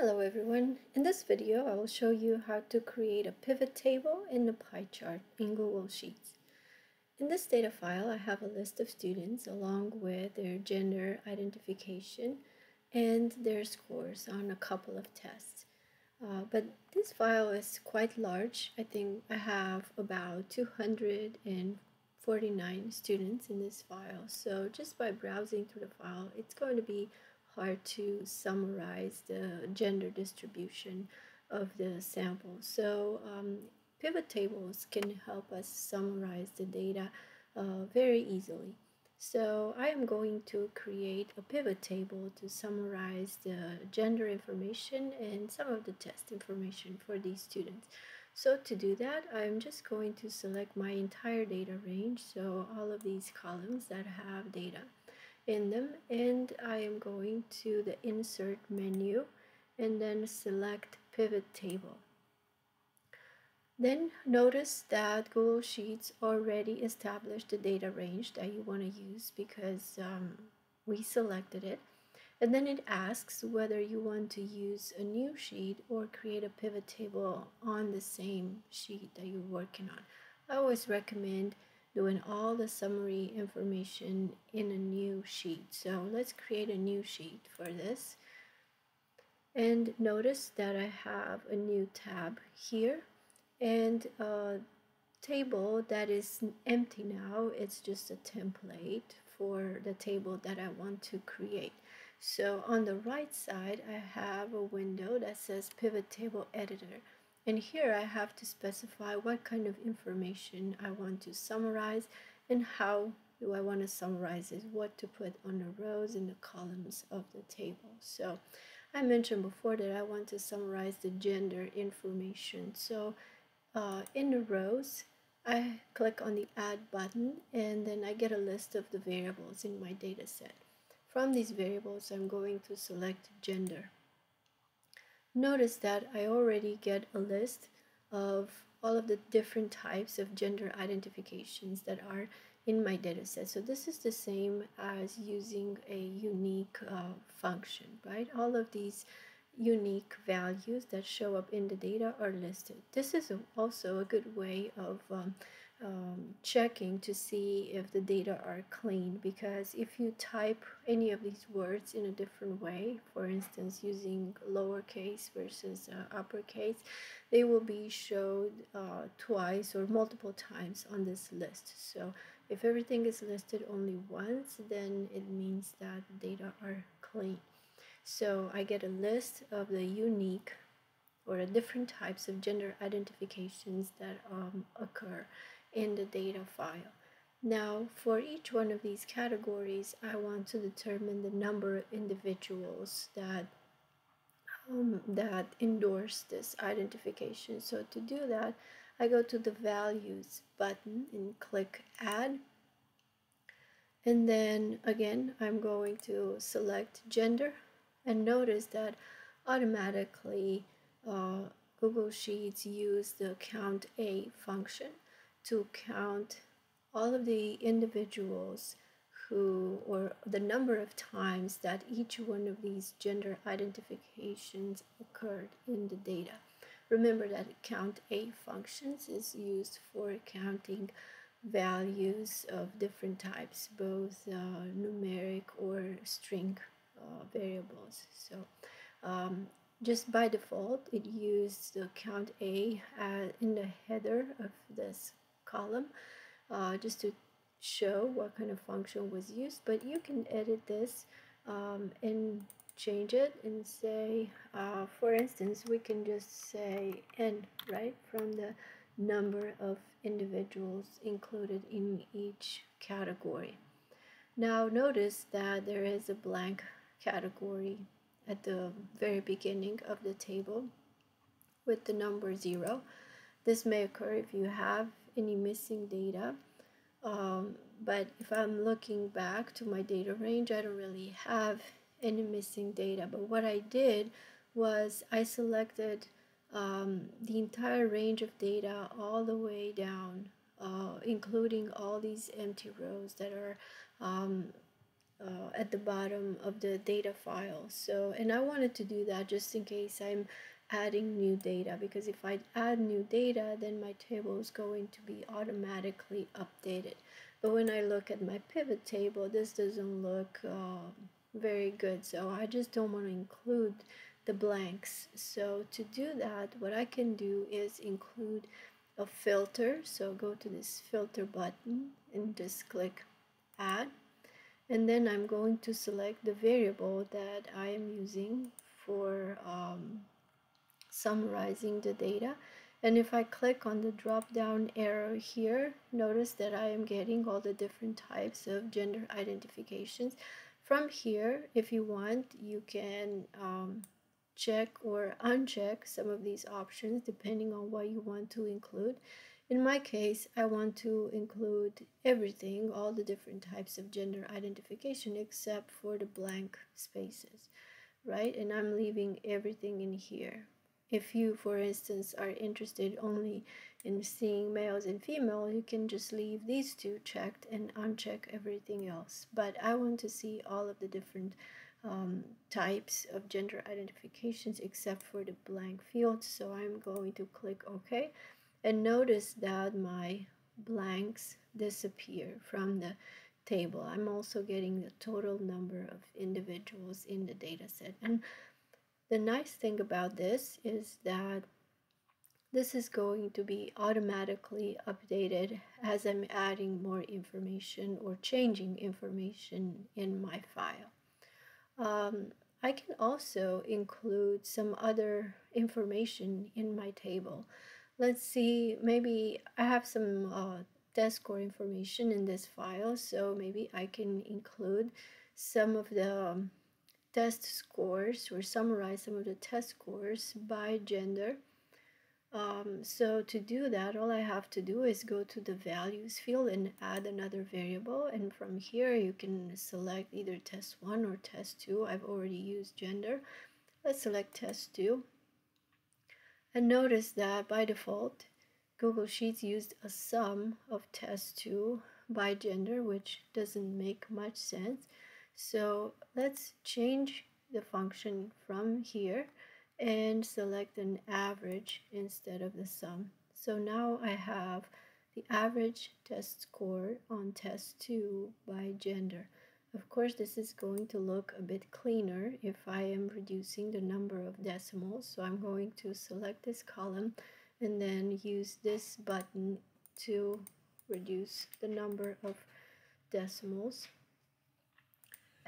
Hello everyone. In this video, I will show you how to create a pivot table in the pie chart in Google Sheets. In this data file, I have a list of students along with their gender identification and their scores on a couple of tests. Uh, but this file is quite large. I think I have about 249 students in this file. So just by browsing through the file, it's going to be hard to summarize the gender distribution of the sample. So um, pivot tables can help us summarize the data uh, very easily. So I am going to create a pivot table to summarize the gender information and some of the test information for these students. So to do that, I'm just going to select my entire data range, so all of these columns that have data in them and I am going to the insert menu and then select pivot table. Then notice that Google Sheets already established the data range that you want to use because um, we selected it. And then it asks whether you want to use a new sheet or create a pivot table on the same sheet that you're working on. I always recommend doing all the summary information in a new sheet. So let's create a new sheet for this. And notice that I have a new tab here and a table that is empty now. It's just a template for the table that I want to create. So on the right side, I have a window that says Pivot Table Editor. And here I have to specify what kind of information I want to summarize and how do I want to summarize it, what to put on the rows and the columns of the table. So I mentioned before that I want to summarize the gender information. So uh, in the rows, I click on the add button and then I get a list of the variables in my data set. From these variables, I'm going to select gender. Notice that I already get a list of all of the different types of gender identifications that are in my dataset. So this is the same as using a unique uh, function, right? All of these unique values that show up in the data are listed. This is also a good way of um, um, checking to see if the data are clean because if you type any of these words in a different way, for instance using lowercase versus uh, uppercase, they will be showed uh, twice or multiple times on this list. So if everything is listed only once, then it means that data are clean. So I get a list of the unique or different types of gender identifications that um, occur in the data file. Now, for each one of these categories, I want to determine the number of individuals that um, that endorse this identification. So to do that, I go to the values button and click add. And then again, I'm going to select gender and notice that automatically uh, Google Sheets use the count A function to count all of the individuals who or the number of times that each one of these gender identifications occurred in the data. Remember that count A functions is used for counting values of different types, both uh, numeric or string uh, variables. So um, just by default, it used the COUNTA uh, in the header of this column uh, just to show what kind of function was used. But you can edit this um, and change it and say uh, for instance we can just say n right from the number of individuals included in each category. Now notice that there is a blank category at the very beginning of the table with the number 0 this may occur if you have any missing data. Um, but if I'm looking back to my data range, I don't really have any missing data. But what I did was I selected um, the entire range of data all the way down, uh, including all these empty rows that are um, uh, at the bottom of the data file. So, and I wanted to do that just in case I'm adding new data because if I add new data, then my table is going to be automatically updated. But when I look at my pivot table, this doesn't look uh, very good. So I just don't want to include the blanks. So to do that, what I can do is include a filter. So go to this filter button and just click add. And then I'm going to select the variable that I am using for um, summarizing the data. And if I click on the drop down arrow here, notice that I am getting all the different types of gender identifications. From here, if you want, you can um, check or uncheck some of these options depending on what you want to include. In my case, I want to include everything, all the different types of gender identification except for the blank spaces, right? And I'm leaving everything in here. If you, for instance, are interested only in seeing males and female, you can just leave these two checked and uncheck everything else. But I want to see all of the different um, types of gender identifications except for the blank fields. So I'm going to click OK and notice that my blanks disappear from the table. I'm also getting the total number of individuals in the data set. And the nice thing about this is that this is going to be automatically updated as I'm adding more information or changing information in my file. Um, I can also include some other information in my table. Let's see, maybe I have some uh, test score information in this file, so maybe I can include some of the um, test scores or summarize some of the test scores by gender um, so to do that, all I have to do is go to the values field and add another variable. And from here, you can select either test 1 or test 2. I've already used gender. Let's select test 2. And notice that by default, Google Sheets used a sum of test 2 by gender, which doesn't make much sense. So let's change the function from here and select an average instead of the sum. So now I have the average test score on test 2 by gender. Of course, this is going to look a bit cleaner if I am reducing the number of decimals. So I'm going to select this column and then use this button to reduce the number of decimals.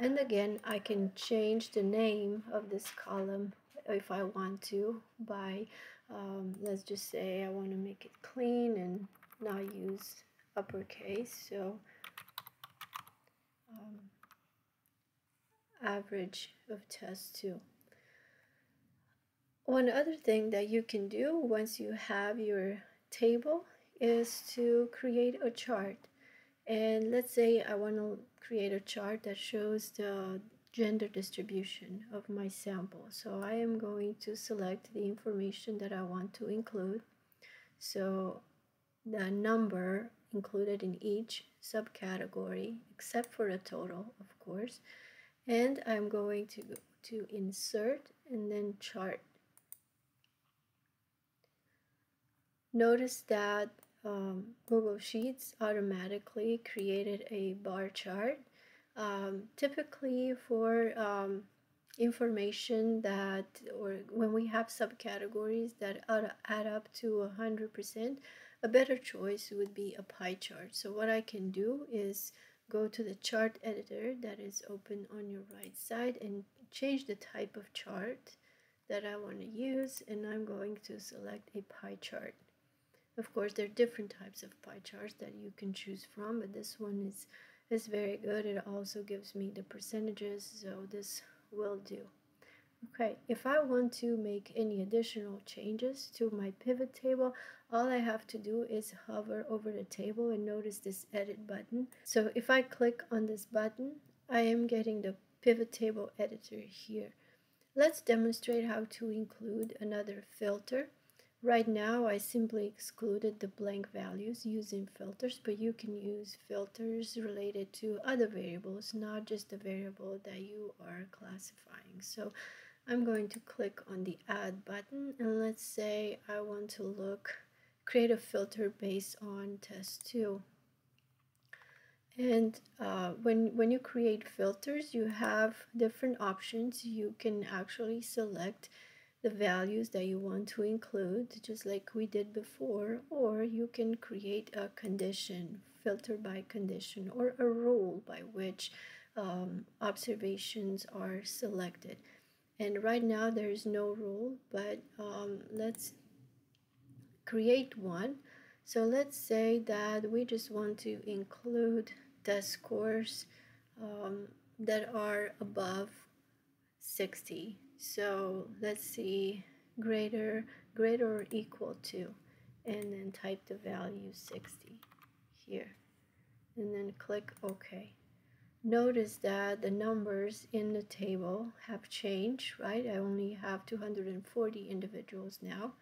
And again, I can change the name of this column if I want to by um, let's just say I want to make it clean and not use uppercase so um, average of test 2 one other thing that you can do once you have your table is to create a chart. And let's say I want to create a chart that shows the gender distribution of my sample. So I am going to select the information that I want to include. So the number included in each subcategory, except for the total, of course. And I'm going to go to insert and then chart. Notice that um, Google Sheets automatically created a bar chart um, typically for um, information that or when we have subcategories that add up to 100% a better choice would be a pie chart. So what I can do is go to the chart editor that is open on your right side and change the type of chart that I want to use and I'm going to select a pie chart of course there are different types of pie charts that you can choose from but this one is is very good. It also gives me the percentages, so this will do. Okay, if I want to make any additional changes to my pivot table, all I have to do is hover over the table and notice this edit button. So if I click on this button, I am getting the pivot table editor here. Let's demonstrate how to include another filter. Right now, I simply excluded the blank values using filters, but you can use filters related to other variables, not just the variable that you are classifying. So I'm going to click on the add button and let's say I want to look, create a filter based on test 2. And uh, when, when you create filters, you have different options. You can actually select the values that you want to include, just like we did before, or you can create a condition, filter by condition, or a rule by which um, observations are selected. And right now there is no rule, but um, let's create one. So let's say that we just want to include test scores um, that are above 60 so let's see greater greater or equal to and then type the value 60 here and then click OK. Notice that the numbers in the table have changed right? I only have 240 individuals now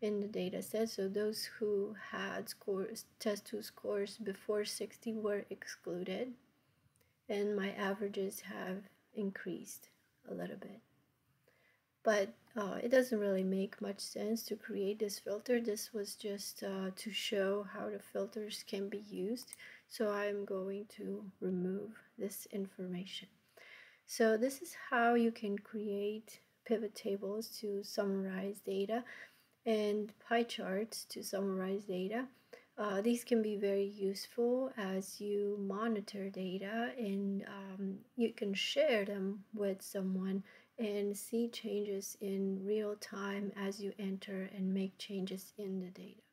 in the data set so those who had scores test 2 scores before 60 were excluded and my averages have increased a little bit but uh, it doesn't really make much sense to create this filter. This was just uh, to show how the filters can be used. So I'm going to remove this information. So this is how you can create pivot tables to summarize data and pie charts to summarize data. Uh, these can be very useful as you monitor data and um, you can share them with someone and see changes in real time as you enter and make changes in the data.